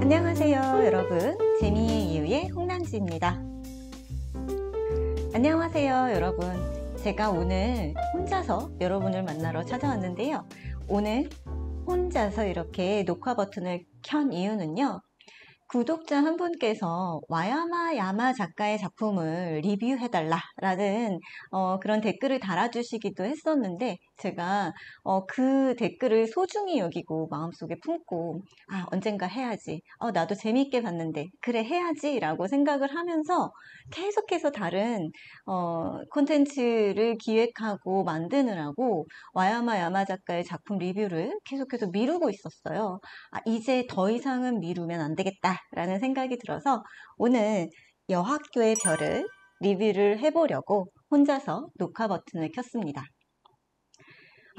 안녕하세요 여러분. 재미의 이유의 홍남지입니다. 안녕하세요 여러분. 제가 오늘 혼자서 여러분을 만나러 찾아왔는데요. 오늘 혼자서 이렇게 녹화 버튼을 켠 이유는요. 구독자 한 분께서 와야마 야마 작가의 작품을 리뷰해달라 라는 어, 그런 댓글을 달아주시기도 했었는데 제가 어, 그 댓글을 소중히 여기고 마음속에 품고 아 언젠가 해야지 어, 나도 재미있게 봤는데 그래 해야지 라고 생각을 하면서 계속해서 다른 어, 콘텐츠를 기획하고 만드느라고 와야마 야마 작가의 작품 리뷰를 계속해서 미루고 있었어요 아, 이제 더 이상은 미루면 안 되겠다 라는 생각이 들어서 오늘 여학교의 별을 리뷰를 해보려고 혼자서 녹화 버튼을 켰습니다.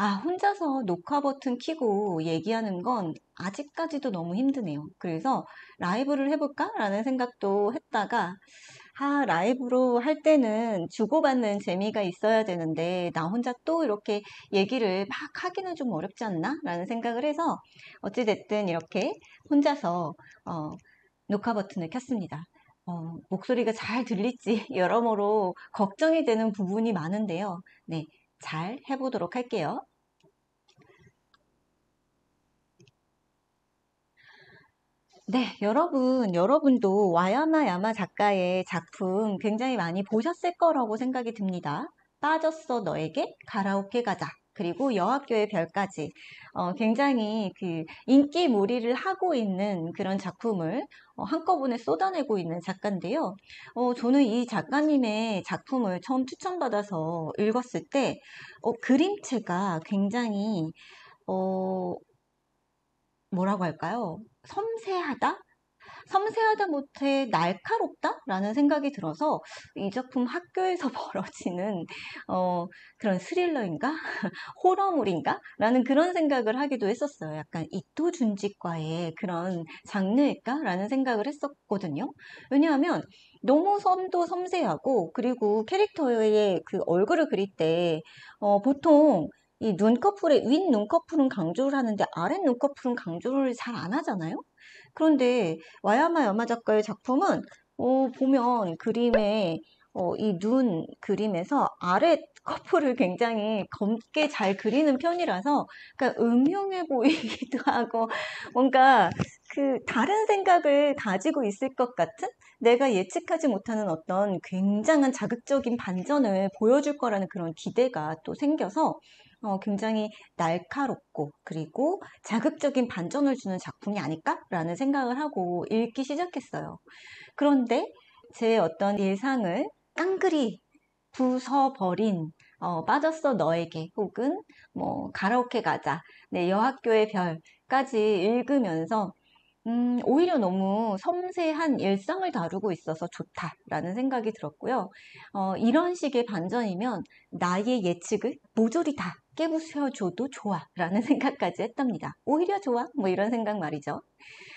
아, 혼자서 녹화 버튼 키고 얘기하는 건 아직까지도 너무 힘드네요. 그래서 라이브를 해볼까? 라는 생각도 했다가, 아, 라이브로 할 때는 주고받는 재미가 있어야 되는데, 나 혼자 또 이렇게 얘기를 막 하기는 좀 어렵지 않나? 라는 생각을 해서, 어찌됐든 이렇게 혼자서, 어, 녹화 버튼을 켰습니다. 어, 목소리가 잘 들릴지 여러모로 걱정이 되는 부분이 많은데요. 네, 잘 해보도록 할게요. 네, 여러분, 여러분도 와야마 야마 작가의 작품 굉장히 많이 보셨을 거라고 생각이 듭니다. 빠졌어 너에게 가라오케 가자. 그리고 여학교의 별까지 어, 굉장히 그 인기 몰이를 하고 있는 그런 작품을 어, 한꺼번에 쏟아내고 있는 작가인데요. 어, 저는 이 작가님의 작품을 처음 추천받아서 읽었을 때 어, 그림체가 굉장히 어, 뭐라고 할까요? 섬세하다? 섬세하다 못해 날카롭다? 라는 생각이 들어서 이 작품 학교에서 벌어지는 어, 그런 스릴러인가? 호러물인가? 라는 그런 생각을 하기도 했었어요. 약간 이토 준직과의 그런 장르일까? 라는 생각을 했었거든요. 왜냐하면 너무 섬도 섬세하고 그리고 캐릭터의 그 얼굴을 그릴 때 어, 보통 이 눈꺼풀의 윗 눈꺼풀은 강조를 하는데 아랫 눈꺼풀은 강조를 잘 안 하잖아요. 그런데 와야마 야마 작가의 작품은 어, 보면 그림에 어, 이 눈 그림에서 아래 커플을 굉장히 검게 잘 그리는 편이라서 그러니까 음흉해 보이기도 하고 뭔가 그 다른 생각을 가지고 있을 것 같은 내가 예측하지 못하는 어떤 굉장한 자극적인 반전을 보여줄 거라는 그런 기대가 또 생겨서 어, 굉장히 날카롭고 그리고 자극적인 반전을 주는 작품이 아닐까라는 생각을 하고 읽기 시작했어요. 그런데 제 어떤 일상을 깡그리 부숴버린 어, 빠졌어 너에게 혹은 뭐 가라오케 가자 네, 여학교의 별까지 읽으면서 음, 오히려 너무 섬세한 일상을 다루고 있어서 좋다라는 생각이 들었고요. 어, 이런 식의 반전이면 나의 예측을 모조리 다 깨부셔줘도 좋아 라는 생각까지 했답니다. 오히려 좋아? 뭐 이런 생각 말이죠.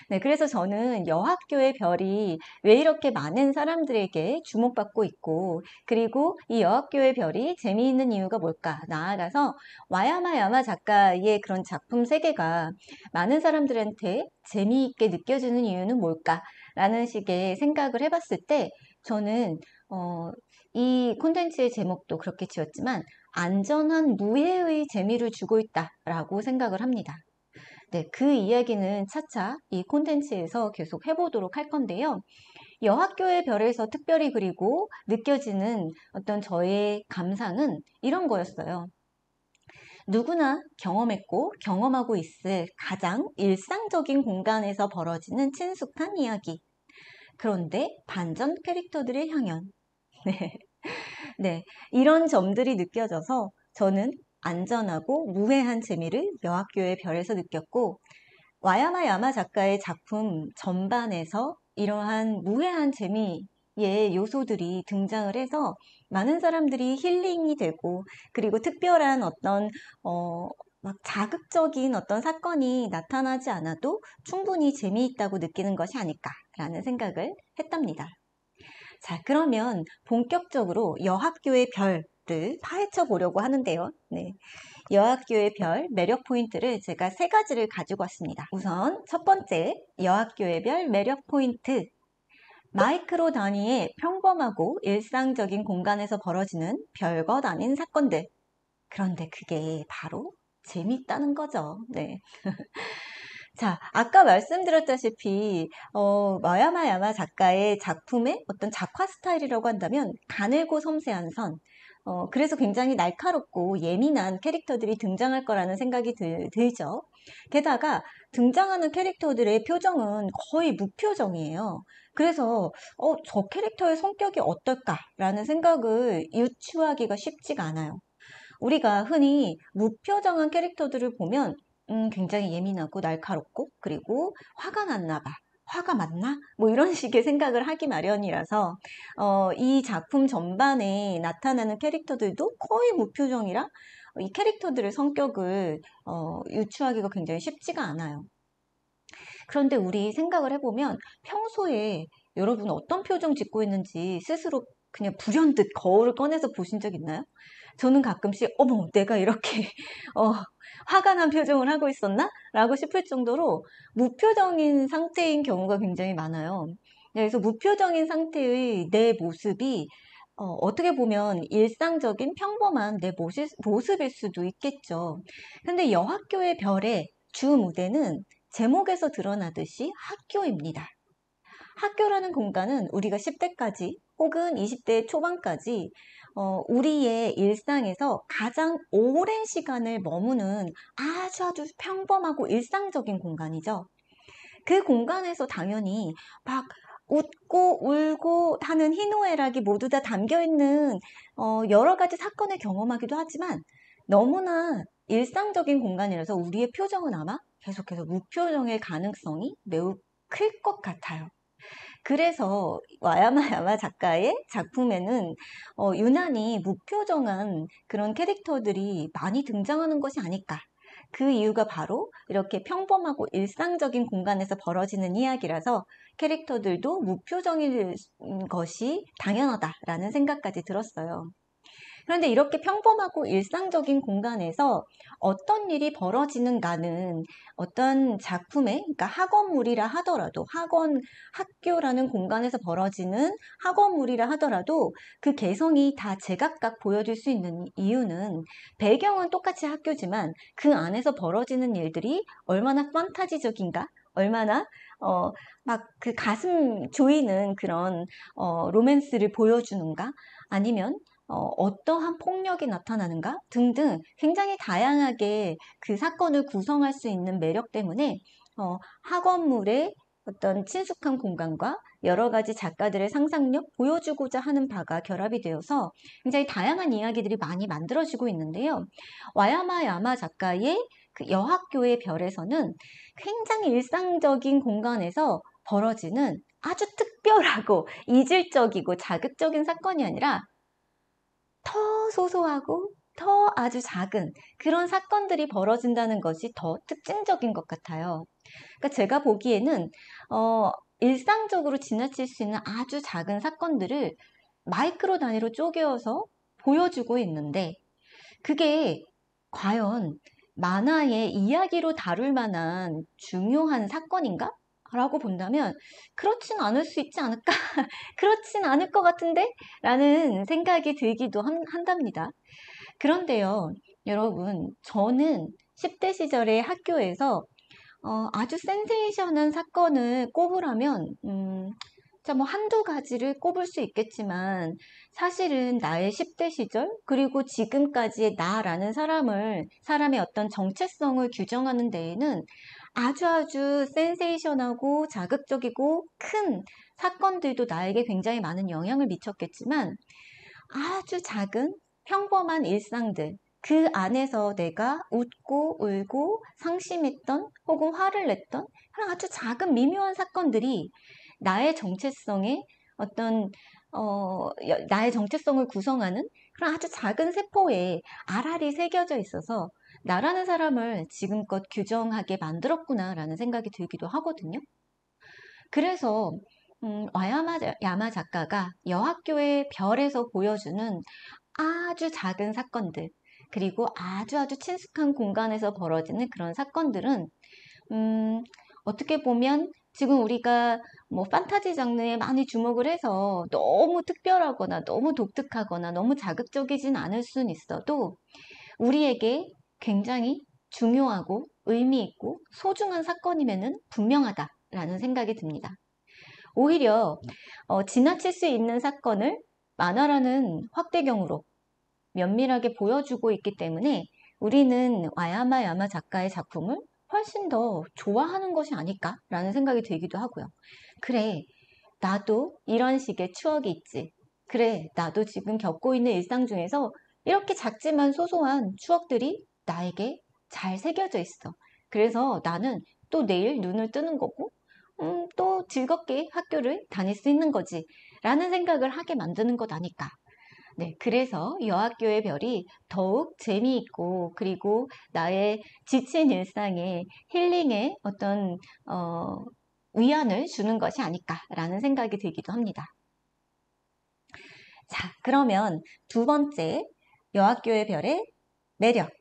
네, 그래서 저는 여학교의 별이 왜 이렇게 많은 사람들에게 주목받고 있고 그리고 이 여학교의 별이 재미있는 이유가 뭘까? 나아가서 와야마 야마 작가의 그런 작품 세계가 많은 사람들한테 재미있게 느껴지는 이유는 뭘까? 라는 식의 생각을 해봤을 때 저는 어, 이 콘텐츠의 제목도 그렇게 지었지만 안전한 무해의 재미를 주고 있다라고 생각을 합니다. 네, 그 이야기는 차차 이 콘텐츠에서 계속 해보도록 할 건데요. 여학교의 별에서 특별히 그리고 느껴지는 어떤 저의 감상은 이런 거였어요. 누구나 경험했고 경험하고 있을 가장 일상적인 공간에서 벌어지는 친숙한 이야기. 그런데 반전 캐릭터들의 향연. 네. 네. 이런 점들이 느껴져서 저는 안전하고 무해한 재미를 여학교의 별에서 느꼈고 와야마 야마 작가의 작품 전반에서 이러한 무해한 재미의 요소들이 등장을 해서 많은 사람들이 힐링이 되고 그리고 특별한 어떤 어, 막 자극적인 어떤 사건이 나타나지 않아도 충분히 재미있다고 느끼는 것이 아닐까라는 생각을 했답니다. 자, 그러면 본격적으로 여학교의 별 것들 파헤쳐 보려고 하는데요. 네. 여학교의 별 매력 포인트를 제가 세 가지를 가지고 왔습니다. 우선 첫 번째 여학교의 별 매력 포인트 마이크로 단위의 평범하고 일상적인 공간에서 벌어지는 별것 아닌 사건들 그런데 그게 바로 재밌다는 거죠. 네. 자, 아까 말씀드렸다시피 어, 마야마 야마 작가의 작품의 어떤 작화 스타일이라고 한다면 가늘고 섬세한 선, 어, 그래서 굉장히 날카롭고 예민한 캐릭터들이 등장할 거라는 생각이 들, 들죠. 게다가 등장하는 캐릭터들의 표정은 거의 무표정이에요. 그래서 어, 저 캐릭터의 성격이 어떨까라는 생각을 유추하기가 쉽지가 않아요. 우리가 흔히 무표정한 캐릭터들을 보면 음, 굉장히 예민하고 날카롭고 그리고 화가 났나 봐. 화가 맞나? 뭐 이런 식의 생각을 하기 마련이라서 어, 이 작품 전반에 나타나는 캐릭터들도 거의 무표정이라 이 캐릭터들의 성격을 어, 유추하기가 굉장히 쉽지가 않아요. 그런데 우리 생각을 해보면 평소에 여러분 어떤 표정 짓고 있는지 스스로 그냥 불현듯 거울을 꺼내서 보신 적 있나요? 저는 가끔씩 어머 내가 이렇게 어, 화가 난 표정을 하고 있었나? 라고 싶을 정도로 무표정인 상태인 경우가 굉장히 많아요. 그래서 무표정인 상태의 내 모습이 어, 떻게 보면 일상적인 평범한 내 모습, 모습일 수도 있겠죠. 근데 여학교의 별의 주 무대는 제목에서 드러나듯이 학교입니다. 학교라는 공간은 우리가 10대까지 혹은 20대 초반까지 어, 우리의 일상에서 가장 오랜 시간을 머무는 아주 아주 평범하고 일상적인 공간이죠. 그 공간에서 당연히 막 웃고 울고 하는 희노애락이 모두 다 담겨 있는 어, 여러 가지 사건을 경험하기도 하지만 너무나 일상적인 공간이라서 우리의 표정은 아마 계속해서 무표정일 가능성이 매우 클 것 같아요. 그래서 와야마야마 작가의 작품에는 어, 유난히 무표정한 그런 캐릭터들이 많이 등장하는 것이 아닐까. 그 이유가 바로 이렇게 평범하고 일상적인 공간에서 벌어지는 이야기라서 캐릭터들도 무표정일 것이 당연하다라는 생각까지 들었어요. 그런데 이렇게 평범하고 일상적인 공간에서 어떤 일이 벌어지는가는 어떤 작품의, 그러니까 학원물이라 하더라도, 학원, 학교라는 공간에서 벌어지는 학원물이라 하더라도 그 개성이 다 제각각 보여줄 수 있는 이유는 배경은 똑같이 학교지만 그 안에서 벌어지는 일들이 얼마나 판타지적인가? 얼마나 어, 막 그 가슴 조이는 그런 어, 로맨스를 보여주는가? 아니면 어, 떠한 폭력이 나타나는가 등등 굉장히 다양하게 그 사건을 구성할 수 있는 매력 때문에 어, 학원물의 어떤 친숙한 공간과 여러 가지 작가들의 상상력 보여주고자 하는 바가 결합이 되어서 굉장히 다양한 이야기들이 많이 만들어지고 있는데요. 와야마 야마 작가의 그 여학교의 별에서는 굉장히 일상적인 공간에서 벌어지는 아주 특별하고 이질적이고 자극적인 사건이 아니라 더 소소하고 더 아주 작은 그런 사건들이 벌어진다는 것이 더 특징적인 것 같아요. 그러니까 제가 보기에는 어, 일상적으로 지나칠 수 있는 아주 작은 사건들을 마이크로 단위로 쪼개어서 보여주고 있는데 그게 과연 만화의 이야기로 다룰 만한 중요한 사건인가? 라고 본다면 그렇진 않을 수 있지 않을까? 그렇진 않을 것 같은데? 라는 생각이 들기도 한, 한답니다. 그런데요, 여러분, 저는 10대 시절에 학교에서 어, 아주 센세이션한 사건을 꼽으라면, 음, 자, 뭐 한두 가지를 꼽을 수 있겠지만, 사실은 나의 10대 시절, 그리고 지금까지의 나라는 사람을, 사람의 어떤 정체성을 규정하는 데에는 아주 아주 센세이션하고 자극적이고 큰 사건들도 나에게 굉장히 많은 영향을 미쳤겠지만 아주 작은 평범한 일상들 그 안에서 내가 웃고 울고 상심했던 혹은 화를 냈던 그런 아주 작은 미묘한 사건들이 나의 정체성에 어떤 어, 나의 정체성을 구성하는 그런 아주 작은 세포에 알알이 새겨져 있어서 나라는 사람을 지금껏 규정하게 만들었구나라는 생각이 들기도 하거든요. 그래서 음, 와야마 야마 작가가 여학교의 별에서 보여주는 아주 작은 사건들, 그리고 아주 아주 친숙한 공간에서 벌어지는 그런 사건들은, 음, 어떻게 보면 지금 우리가 뭐 판타지 장르에 많이 주목을 해서 너무 특별하거나 너무 독특하거나 너무 자극적이진 않을 수는 있어도 우리에게 굉장히 중요하고 의미 있고 소중한 사건임에는 분명하다라는 생각이 듭니다. 오히려 어, 지나칠 수 있는 사건을 만화라는 확대경으로 면밀하게 보여주고 있기 때문에 우리는 와야마 야마 작가의 작품을 훨씬 더 좋아하는 것이 아닐까라는 생각이 들기도 하고요. 그래, 나도 이런 식의 추억이 있지. 그래, 나도 지금 겪고 있는 일상 중에서 이렇게 작지만 소소한 추억들이 나에게 잘 새겨져 있어. 그래서 나는 또 내일 눈을 뜨는 거고, 음, 또 즐겁게 학교를 다닐 수 있는 거지. 라는 생각을 하게 만드는 것 아닐까. 네, 그래서 여학교의 별이 더욱 재미있고 그리고 나의 지친 일상에 힐링의 어떤 어, 위안을 주는 것이 아닐까라는 생각이 들기도 합니다. 자, 그러면 두 번째 여학교의 별의 매력.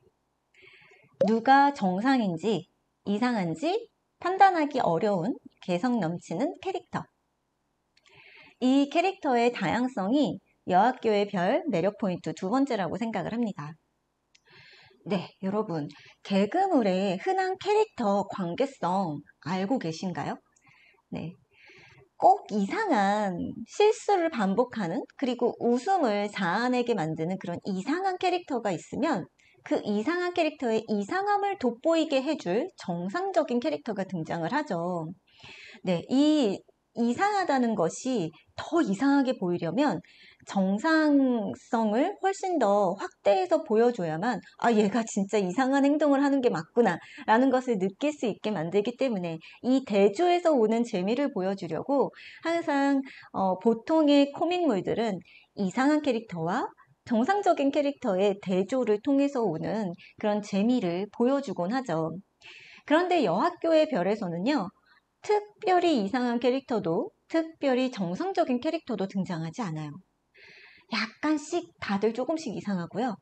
누가 정상인지 이상한지 판단하기 어려운 개성 넘치는 캐릭터. 이 캐릭터의 다양성이 여학교의 별 매력 포인트 두 번째라고 생각을 합니다. 네, 여러분. 개그물의 흔한 캐릭터 관계성 알고 계신가요? 네. 꼭 이상한 실수를 반복하는 그리고 웃음을 자아내게 만드는 그런 이상한 캐릭터가 있으면 그 이상한 캐릭터의 이상함을 돋보이게 해줄 정상적인 캐릭터가 등장을 하죠. 네, 이 이상하다는 것이 더 이상하게 보이려면 정상성을 훨씬 더 확대해서 보여줘야만 아 얘가 진짜 이상한 행동을 하는 게 맞구나 라는 것을 느낄 수 있게 만들기 때문에 이 대조에서 오는 재미를 보여주려고 항상 어, 보통의 코믹물들은 이상한 캐릭터와 정상적인 캐릭터의 대조를 통해서 오는 그런 재미를 보여주곤 하죠. 그런데 여학교의 별에서는요, 특별히 이상한 캐릭터도 특별히 정상적인 캐릭터도 등장하지 않아요. 약간씩 다들 조금씩 이상하고요.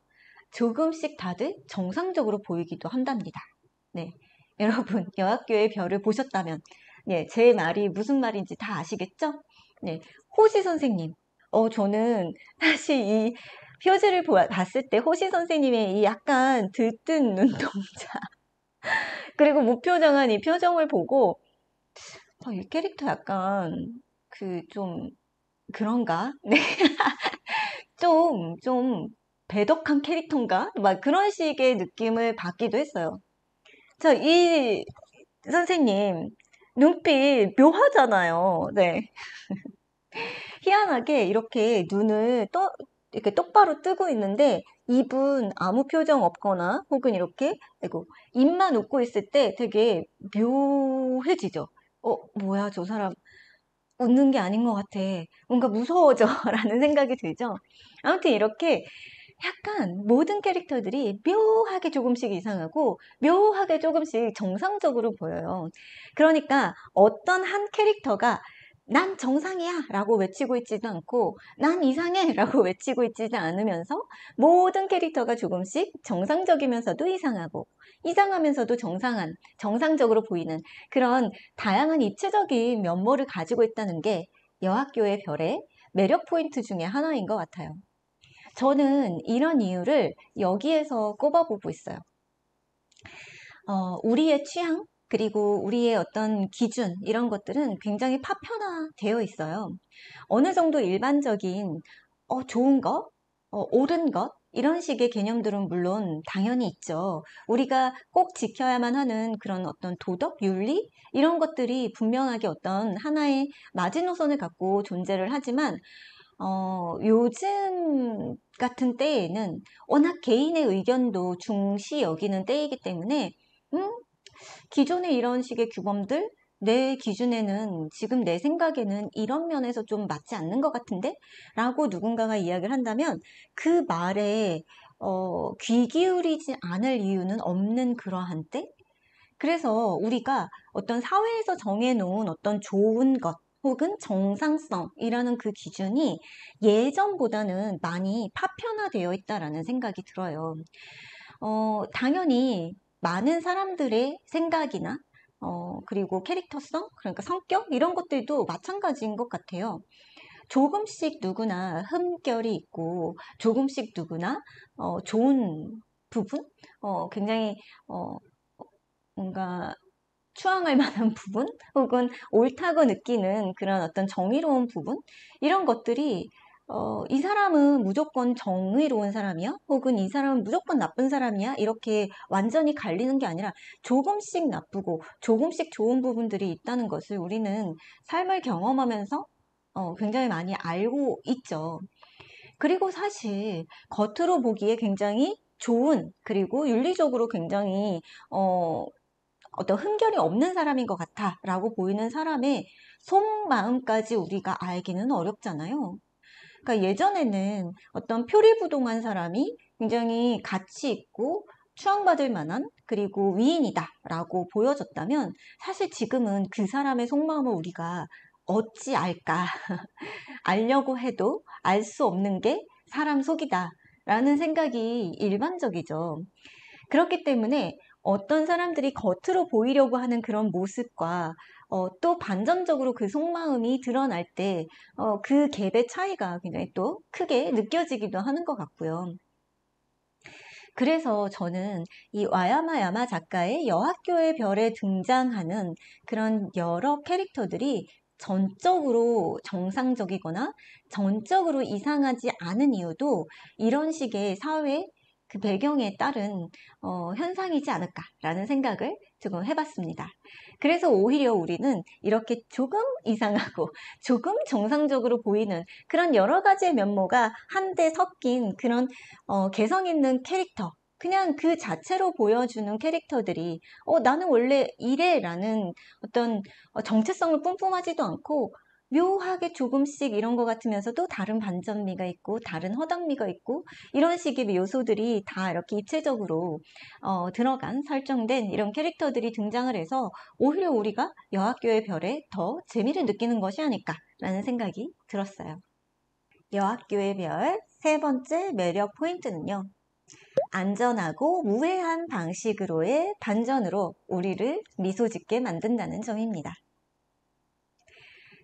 조금씩 다들 정상적으로 보이기도 한답니다. 네. 여러분, 여학교의 별을 보셨다면, 네, 제 말이 무슨 말인지 다 아시겠죠? 네. 호시 선생님. 어, 저는 사실 이 표지를 봤을 때 호시 선생님의 이 약간 들뜬 눈동자, 그리고 무표정한 이 표정을 보고, 어, 이 캐릭터 약간 그 좀 그런가? 네. 좀, 좀 배덕한 캐릭터인가? 막 그런 식의 느낌을 받기도 했어요. 자, 이 선생님, 눈빛 묘하잖아요. 네. 희한하게 이렇게 눈을 떠, 이렇게 똑바로 뜨고 있는데 입은 아무 표정 없거나 혹은 이렇게 아이고 입만 웃고 있을 때 되게 묘해지죠. 어, 뭐야, 저 사람 웃는 게 아닌 것 같아. 뭔가 무서워져. 라는 생각이 들죠. 아무튼 이렇게 약간 모든 캐릭터들이 묘하게 조금씩 이상하고 묘하게 조금씩 정상적으로 보여요. 그러니까 어떤 한 캐릭터가 난 정상이야 라고 외치고 있지도 않고 난 이상해 라고 외치고 있지도 않으면서 모든 캐릭터가 조금씩 정상적이면서도 이상하고 이상하면서도 정상한 정상적으로 보이는 그런 다양한 입체적인 면모를 가지고 있다는 게 여학교의 별의 매력 포인트 중에 하나인 것 같아요. 저는 이런 이유를 여기에서 꼽아보고 있어요. 어, 우리의 취향, 그리고 우리의 어떤 기준 이런 것들은 굉장히 파편화되어 있어요. 어느 정도 일반적인 어, 좋은 것, 어, 옳은 것 이런 식의 개념들은 물론 당연히 있죠. 우리가 꼭 지켜야만 하는 그런 어떤 도덕, 윤리 이런 것들이 분명하게 어떤 하나의 마지노선을 갖고 존재를 하지만 어, 요즘 같은 때에는 워낙 개인의 의견도 중시 여기는 때이기 때문에 음, 기존의 이런 식의 규범들 내 기준에는 지금 내 생각에는 이런 면에서 좀 맞지 않는 것 같은데? 라고 누군가가 이야기를 한다면 그 말에 어, 귀 기울이지 않을 이유는 없는 그러한 때? 그래서 우리가 어떤 사회에서 정해놓은 어떤 좋은 것 혹은 정상성이라는 그 기준이 예전보다는 많이 파편화되어 있다라는 생각이 들어요. 어, 당연히 많은 사람들의 생각이나 어, 그리고 캐릭터성, 그러니까 성격 이런 것들도 마찬가지인 것 같아요. 조금씩 누구나 흠결이 있고 조금씩 누구나 어, 좋은 부분, 어, 굉장히 어, 뭔가 추앙할 만한 부분? 혹은 옳다고 느끼는 그런 어떤 정의로운 부분? 이런 것들이 어, 이 사람은 무조건 정의로운 사람이야? 혹은 이 사람은 무조건 나쁜 사람이야? 이렇게 완전히 갈리는 게 아니라 조금씩 나쁘고 조금씩 좋은 부분들이 있다는 것을 우리는 삶을 경험하면서 어, 굉장히 많이 알고 있죠. 그리고 사실 겉으로 보기에 굉장히 좋은 그리고 윤리적으로 굉장히 어, 어떤 흠결이 없는 사람인 것 같아 라고 보이는 사람의 속마음까지 우리가 알기는 어렵잖아요. 그러니까 예전에는 어떤 표리부동한 사람이 굉장히 가치 있고 추앙받을 만한 그리고 위인이다 라고 보여졌다면 사실 지금은 그 사람의 속마음을 우리가 어찌 알까 알려고 해도 알 수 없는 게 사람 속이다 라는 생각이 일반적이죠. 그렇기 때문에 어떤 사람들이 겉으로 보이려고 하는 그런 모습과 어, 또 반전적으로 그 속마음이 드러날 때, 어, 그 갭의 차이가 굉장히 또 크게 느껴지기도 하는 것 같고요. 그래서 저는 이 와야마 야마 작가의 여학교의 별에 등장하는 그런 여러 캐릭터들이 전적으로 정상적이거나 전적으로 이상하지 않은 이유도 이런 식의 사회 그 배경에 따른 어, 현상이지 않을까라는 생각을 조금 해봤습니다. 그래서 오히려 우리는 이렇게 조금 이상하고 조금 정상적으로 보이는 그런 여러 가지의 면모가 한데 섞인 그런 어, 개성 있는 캐릭터 그냥 그 자체로 보여주는 캐릭터들이 어, 나는 원래 이래라는 어떤 어, 정체성을 뿜뿜하지도 않고 묘하게 조금씩 이런 것 같으면서도 다른 반전미가 있고 다른 허당미가 있고 이런 식의 요소들이 다 이렇게 입체적으로 어, 들어간 설정된 이런 캐릭터들이 등장을 해서 오히려 우리가 여학교의 별에 더 재미를 느끼는 것이 아닐까라는 생각이 들었어요. 여학교의 별 세 번째 매력 포인트는요. 안전하고 무해한 방식으로의 반전으로 우리를 미소 짓게 만든다는 점입니다.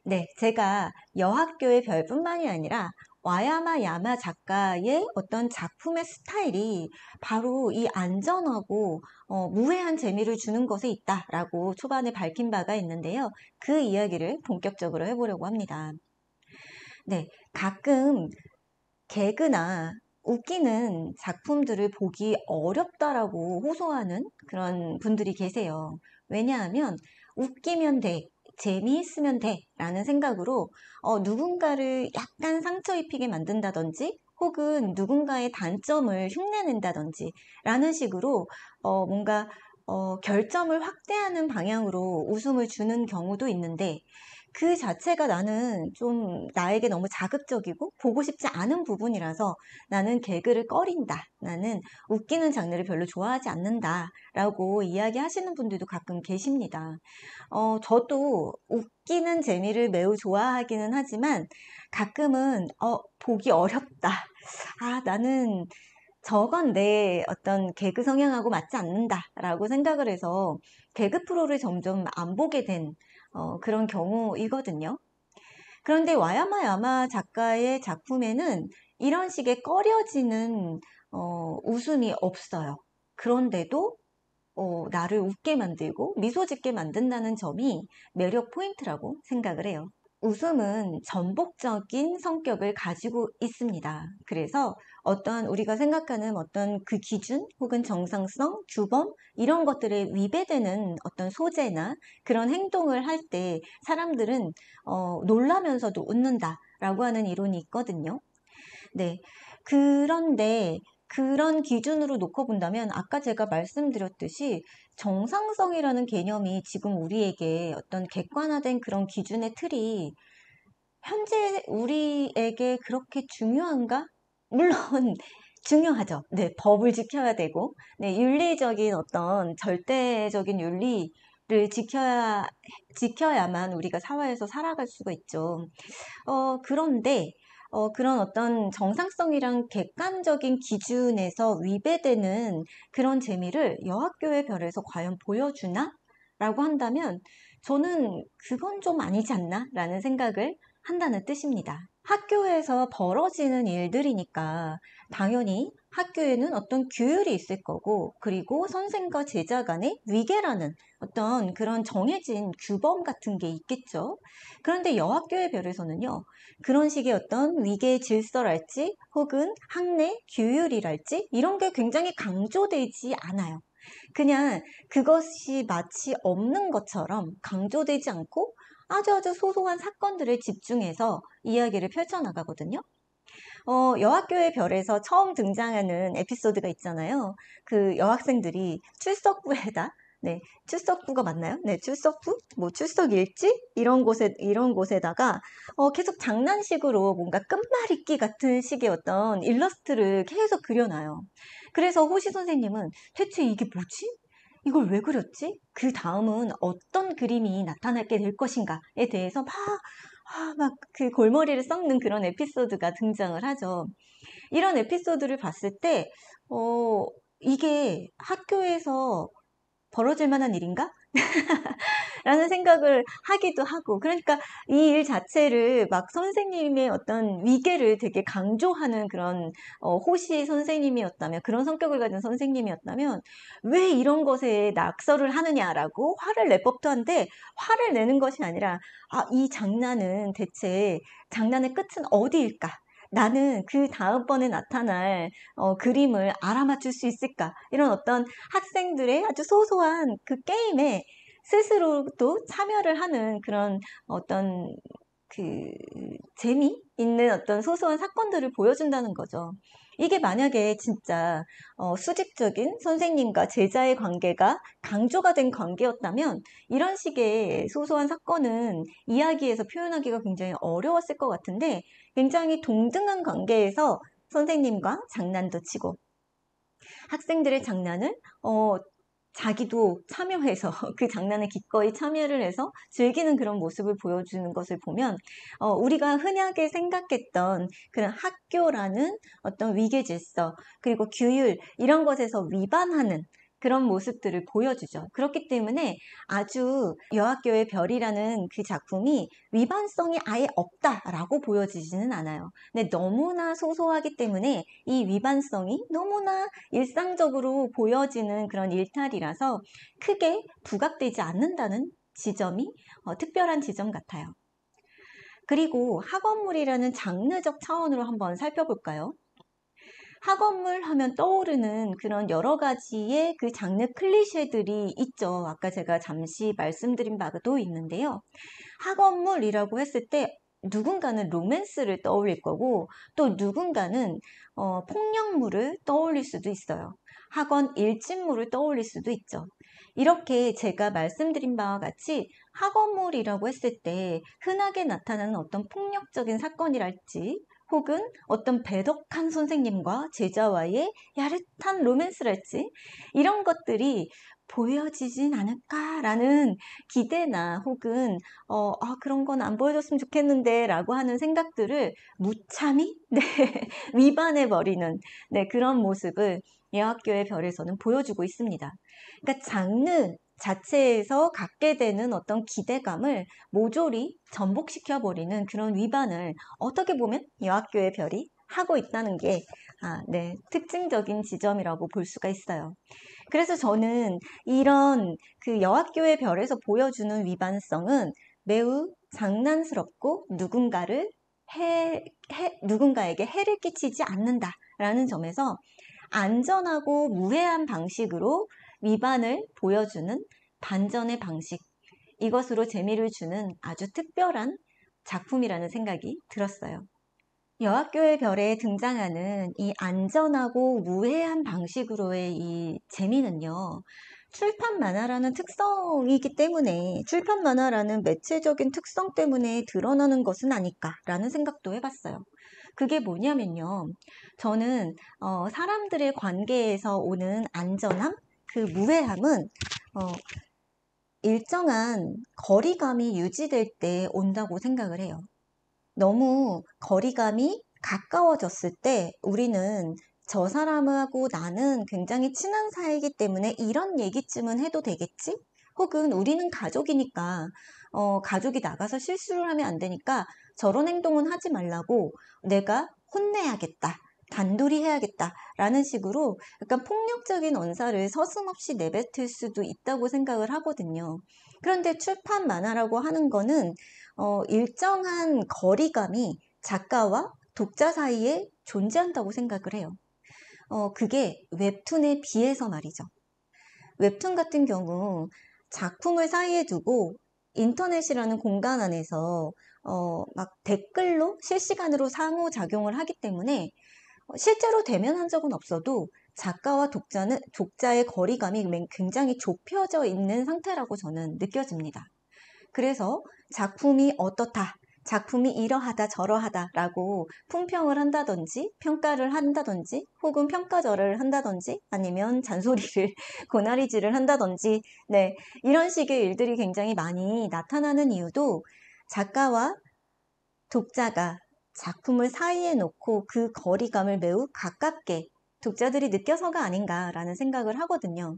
네, 제가 여학교의 별뿐만이 아니라 와야마 야마 작가의 어떤 작품의 스타일이 바로 이 안전하고 어, 무해한 재미를 주는 것에 있다라고 초반에 밝힌 바가 있는데요. 그 이야기를 본격적으로 해보려고 합니다. 네, 가끔 개그나 웃기는 작품들을 보기 어렵다라고 호소하는 그런 분들이 계세요. 왜냐하면 웃기면 돼. 재미있으면 돼 라는 생각으로 어, 누군가를 약간 상처 입히게 만든다든지 혹은 누군가의 단점을 흉내낸다든지 라는 식으로 어, 뭔가 어, 결점을 확대하는 방향으로 웃음을 주는 경우도 있는데 그 자체가 나는 좀 나에게 너무 자극적이고 보고 싶지 않은 부분이라서 나는 개그를 꺼린다. 나는 웃기는 장르를 별로 좋아하지 않는다. 라고 이야기하시는 분들도 가끔 계십니다. 어, 저도 웃기는 재미를 매우 좋아하기는 하지만 가끔은 어, 보기 어렵다. 아, 나는 저건 내 어떤 개그 성향하고 맞지 않는다라고 생각을 해서 개그 프로를 점점 안 보게 된 어, 그런 경우이거든요. 그런데 와야마 야마 작가의 작품에는 이런 식의 꺼려지는 어, 웃음이 없어요. 그런데도 어, 나를 웃게 만들고 미소 짓게 만든다는 점이 매력 포인트라고 생각을 해요. 웃음은 전복적인 성격을 가지고 있습니다. 그래서 어떤 우리가 생각하는 어떤 그 기준 혹은 정상성, 규범 이런 것들에 위배되는 어떤 소재나 그런 행동을 할 때 사람들은 어, 놀라면서도 웃는다라고 하는 이론이 있거든요. 네. 그런데 그런 기준으로 놓고 본다면 아까 제가 말씀드렸듯이 정상성이라는 개념이 지금 우리에게 어떤 객관화된 그런 기준의 틀이 현재 우리에게 그렇게 중요한가? 물론 중요하죠. 네, 법을 지켜야 되고, 네, 윤리적인 어떤 절대적인 윤리 를 지켜야, 지켜야만 우리가 사회에서 살아갈 수가 있죠. 어, 그런데, 어, 그런 어떤 정상성이랑 객관적인 기준에서 위배되는 그런 재미를 여학교의 별에서 과연 보여주나? 라고 한다면 저는 그건 좀 아니지 않나? 라는 생각을 한다는 뜻입니다. 학교에서 벌어지는 일들이니까 당연히 학교에는 어떤 규율이 있을 거고 그리고 선생과 제자 간의 위계라는 어떤 그런 정해진 규범 같은 게 있겠죠. 그런데 여학교의 별에서는요. 그런 식의 어떤 위계 질서랄지 혹은 학내 규율이랄지 이런 게 굉장히 강조되지 않아요. 그냥 그것이 마치 없는 것처럼 강조되지 않고 아주 아주 소소한 사건들을 집중해서 이야기를 펼쳐나가거든요. 어, 여학교의 별에서 처음 등장하는 에피소드가 있잖아요. 그 여학생들이 출석부에다 네, 출석부가 맞나요? 네, 출석부? 뭐 출석일지? 이런 곳에, 이런 곳에다가, 어, 계속 장난식으로 뭔가 끝말잇기 같은 식의 어떤 일러스트를 계속 그려놔요. 그래서 호시 선생님은 대체 이게 뭐지? 이걸 왜 그렸지? 그 다음은 어떤 그림이 나타나게 될 것인가에 대해서 막, 아, 막그 골머리를 썩는 그런 에피소드가 등장을 하죠. 이런 에피소드를 봤을 때, 어, 이게 학교에서 벌어질 만한 일인가? 라는 생각을 하기도 하고 그러니까 이 일 자체를 막 선생님의 어떤 위계를 되게 강조하는 그런 어, 호시 선생님이었다면 그런 성격을 가진 선생님이었다면 왜 이런 것에 낙서를 하느냐라고 화를 낼 법도 한데 화를 내는 것이 아니라 아, 이 장난은 대체 장난의 끝은 어디일까? 나는 그 다음번에 나타날 어, 그림을 알아맞힐 수 있을까? 이런 어떤 학생들의 아주 소소한 그 게임에 스스로도 참여를 하는 그런 어떤 그 재미 있는 어떤 소소한 사건들을 보여준다는 거죠. 이게 만약에 진짜 어, 수직적인 선생님과 제자의 관계가 강조가 된 관계였다면 이런 식의 소소한 사건은 이야기에서 표현하기가 굉장히 어려웠을 것 같은데 굉장히 동등한 관계에서 선생님과 장난도 치고 학생들의 장난을 어, 자기도 참여해서 그 장난에 기꺼이 참여를 해서 즐기는 그런 모습을 보여주는 것을 보면 어, 우리가 흔하게 생각했던 그런 학교라는 어떤 위계 질서 그리고 규율 이런 것에서 위반하는 그런 모습들을 보여주죠. 그렇기 때문에 아주 여학교의 별이라는 그 작품이 위반성이 아예 없다라고 보여지지는 않아요. 근데 너무나 소소하기 때문에 이 위반성이 너무나 일상적으로 보여지는 그런 일탈이라서 크게 부각되지 않는다는 지점이 어, 특별한 지점 같아요. 그리고 학원물이라는 장르적 차원으로 한번 살펴볼까요? 학원물 하면 떠오르는 그런 여러 가지의 그 장르 클리셰들이 있죠. 아까 제가 잠시 말씀드린 바도 있는데요. 학원물이라고 했을 때 누군가는 로맨스를 떠올릴 거고 또 누군가는 어, 폭력물을 떠올릴 수도 있어요. 학원 일진물을 떠올릴 수도 있죠. 이렇게 제가 말씀드린 바와 같이 학원물이라고 했을 때 흔하게 나타나는 어떤 폭력적인 사건이랄지 혹은 어떤 배덕한 선생님과 제자와의 야릇한 로맨스랄지 이런 것들이 보여지진 않을까라는 기대나 혹은 어, 아, 그런 건 안 보여줬으면 좋겠는데 라고 하는 생각들을 무참히 네, 위반해 버리는 네, 그런 모습을 예학교의 별에서는 보여주고 있습니다. 그러니까 장르 자체에서 갖게 되는 어떤 기대감을 모조리 전복시켜 버리는 그런 위반을 어떻게 보면 여학교의 별이 하고 있다는 게 아, 네, 특징적인 지점이라고 볼 수가 있어요. 그래서 저는 이런 그 여학교의 별에서 보여주는 위반성은 매우 장난스럽고 누군가를 해, 해, 누군가에게 해를 끼치지 않는다라는 점에서 안전하고 무해한 방식으로 위반을 보여주는 반전의 방식. 이것으로 재미를 주는 아주 특별한 작품이라는 생각이 들었어요. 여학교의 별에 등장하는 이 안전하고 무해한 방식으로의 이 재미는요, 출판 만화라는 특성이기 때문에, 출판 만화라는 매체적인 특성 때문에 드러나는 것은 아닐까라는 생각도 해봤어요. 그게 뭐냐면요. 저는 어, 사람들의 관계에서 오는 안전함, 그 무해함은 어, 일정한 거리감이 유지될 때 온다고 생각을 해요. 너무 거리감이 가까워졌을 때 우리는 저 사람하고 나는 굉장히 친한 사이이기 때문에 이런 얘기쯤은 해도 되겠지? 혹은 우리는 가족이니까 어, 가족이 나가서 실수를 하면 안 되니까 저런 행동은 하지 말라고 내가 혼내야겠다. 단둘이 해야겠다. 라는 식으로 약간 폭력적인 언사를 서슴없이 내뱉을 수도 있다고 생각을 하거든요. 그런데 출판 만화라고 하는 거는 어, 일정한 거리감이 작가와 독자 사이에 존재한다고 생각을 해요. 어, 그게 웹툰에 비해서 말이죠. 웹툰 같은 경우 작품을 사이에 두고 인터넷이라는 공간 안에서 어, 막 댓글로 실시간으로 상호작용을 하기 때문에 실제로 대면한 적은 없어도 작가와 독자는 독자의 거리감이 굉장히 좁혀져 있는 상태라고 저는 느껴집니다. 그래서 작품이 어떻다, 작품이 이러하다 저러하다라고 품평을 한다든지 평가를 한다든지 혹은 평가절을 한다든지 아니면 잔소리를 고나리질을 한다든지 네 이런 식의 일들이 굉장히 많이 나타나는 이유도 작가와 독자가 작품을 사이에 놓고 그 거리감을 매우 가깝게 독자들이 느껴서가 아닌가라는 생각을 하거든요.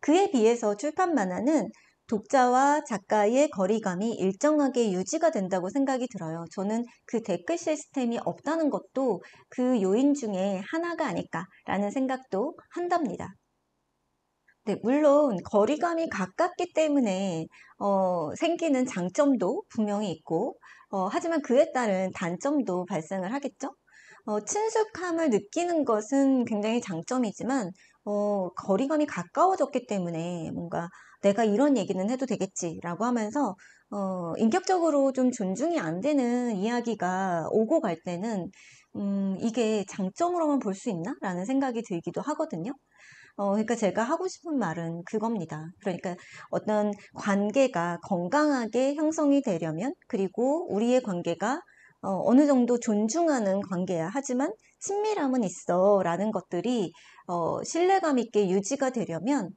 그에 비해서 출판 만화는 독자와 작가의 거리감이 일정하게 유지가 된다고 생각이 들어요. 저는 그 댓글 시스템이 없다는 것도 그 요인 중에 하나가 아닐까라는 생각도 한답니다. 네, 물론 거리감이 가깝기 때문에 어, 생기는 장점도 분명히 있고 어, 하지만 그에 따른 단점도 발생을 하겠죠. 어, 친숙함을 느끼는 것은 굉장히 장점이지만 어, 거리감이 가까워졌기 때문에 뭔가 내가 이런 얘기는 해도 되겠지라고 하면서 어, 인격적으로 좀 존중이 안 되는 이야기가 오고 갈 때는 음, 이게 장점으로만 볼 수 있나? 라는 생각이 들기도 하거든요. 어, 그러니까 제가 하고 싶은 말은 그겁니다. 그러니까 어떤 관계가 건강하게 형성이 되려면 그리고 우리의 관계가 어, 어느 정도 존중하는 관계야. 하지만 친밀함은 있어. 라는 것들이 어, 신뢰감 있게 유지가 되려면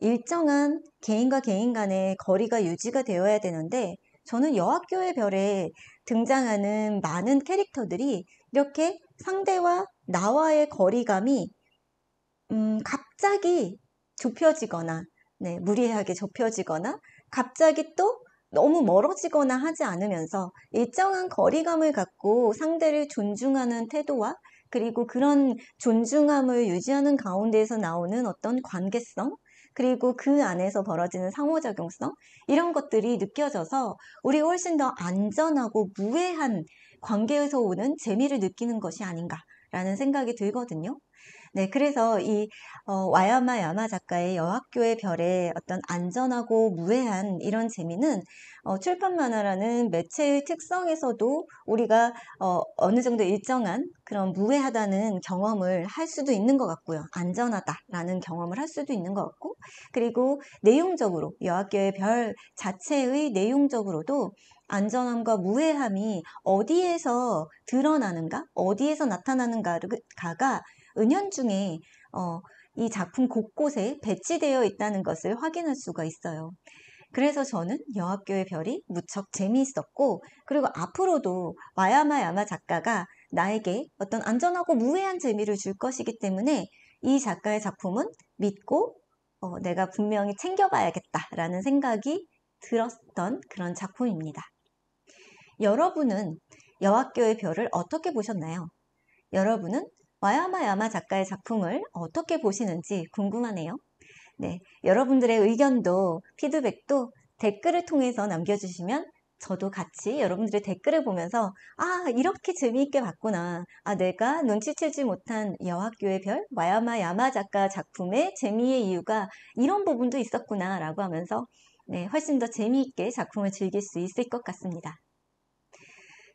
일정한 개인과 개인 간의 거리가 유지가 되어야 되는데 저는 여학교의 별에 등장하는 많은 캐릭터들이 이렇게 상대와 나와의 거리감이 음, 갑자기 좁혀지거나 네, 무리하게 좁혀지거나 갑자기 또 너무 멀어지거나 하지 않으면서 일정한 거리감을 갖고 상대를 존중하는 태도와 그리고 그런 존중함을 유지하는 가운데에서 나오는 어떤 관계성 그리고 그 안에서 벌어지는 상호작용성 이런 것들이 느껴져서 우리 훨씬 더 안전하고 무해한 관계에서 오는 재미를 느끼는 것이 아닌가라는 생각이 들거든요. 네, 그래서 이 어, 와야마 야마 작가의 여학교의 별의 어떤 안전하고 무해한 이런 재미는 어, 출판 만화라는 매체의 특성에서도 우리가 어, 어느 정도 일정한 그런 무해하다는 경험을 할 수도 있는 것 같고요. 안전하다라는 경험을 할 수도 있는 것 같고 그리고 내용적으로 여학교의 별 자체의 내용적으로도 안전함과 무해함이 어디에서 드러나는가, 어디에서 나타나는가가 은연중에 어, 이 작품 곳곳에 배치되어 있다는 것을 확인할 수가 있어요. 그래서 저는 여학교의 별이 무척 재미있었고 그리고 앞으로도 와야마 야마 작가가 나에게 어떤 안전하고 무해한 재미를 줄 것이기 때문에 이 작가의 작품은 믿고 어, 내가 분명히 챙겨봐야겠다라는 생각이 들었던 그런 작품입니다. 여러분은 여학교의 별을 어떻게 보셨나요? 여러분은 와야마 야마 작가의 작품을 어떻게 보시는지 궁금하네요. 네, 여러분들의 의견도 피드백도 댓글을 통해서 남겨주시면 저도 같이 여러분들의 댓글을 보면서 아 이렇게 재미있게 봤구나. 아 내가 눈치채지 못한 여학교의 별 와야마 야마 작가 작품의 재미의 이유가 이런 부분도 있었구나 라고 하면서 네, 훨씬 더 재미있게 작품을 즐길 수 있을 것 같습니다.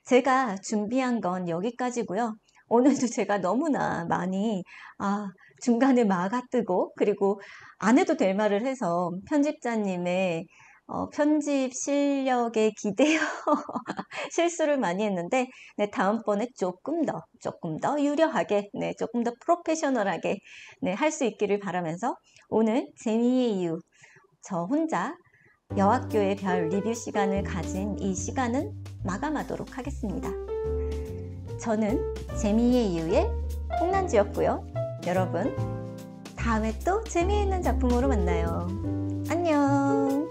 제가 준비한 건 여기까지고요 오늘도 제가 너무나 많이 아 중간에 마가 뜨고 그리고 안 해도 될 말을 해서 편집자님의 어, 편집 실력에 기대어 실수를 많이 했는데 네, 다음번에 조금 더 조금 더 유려하게 네, 조금 더 프로페셔널하게 네, 할 수 있기를 바라면서 오늘 재미의 이유 저 혼자 여학교의 별 리뷰 시간을 가진 이 시간은 마감하도록 하겠습니다. 저는 재미의 이유의 홍난지였고요. 여러분, 다음에 또 재미있는 작품으로 만나요. 안녕!